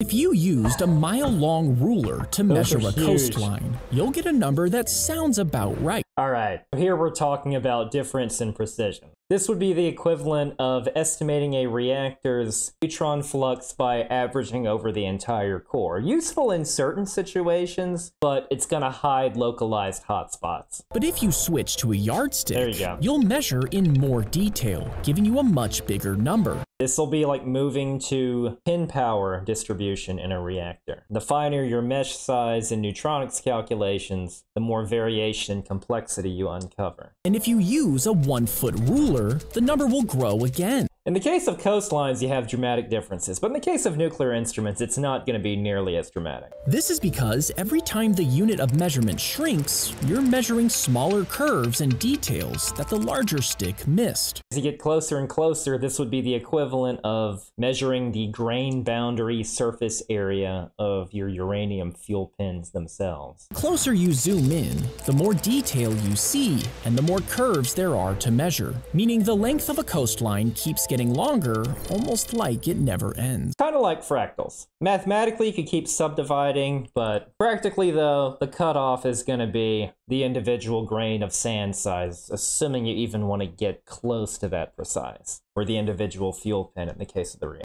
If you used a mile-long ruler to Those measure a huge. coastline, you'll get a number that sounds about right. All right, here we're talking about difference in precision. This would be the equivalent of estimating a reactor's neutron flux by averaging over the entire core. Useful in certain situations, but it's gonna hide localized hotspots. But if you switch to a yardstick, There you go. you'll measure in more detail, giving you a much bigger number. This will be like moving to pin power distribution in a reactor. The finer your mesh size and neutronics calculations, the more variation and complexity you uncover. And if you use a one-foot ruler, the number will grow again. In the case of coastlines, you have dramatic differences, but in the case of nuclear instruments, it's not going to be nearly as dramatic. This is because every time the unit of measurement shrinks, you're measuring smaller curves and details that the larger stick missed. As you get closer and closer, this would be the equivalent of measuring the grain boundary surface area of your uranium fuel pins themselves. The closer you zoom in, the more detail you see, and the more curves there are to measure, meaning the length of a coastline keeps getting longer, almost like it never ends. Kind of like fractals. Mathematically, you could keep subdividing, but practically, though, the cutoff is going to be the individual grain of sand size, assuming you even want to get close to that precise, or the individual fuel pin in the case of the reactor.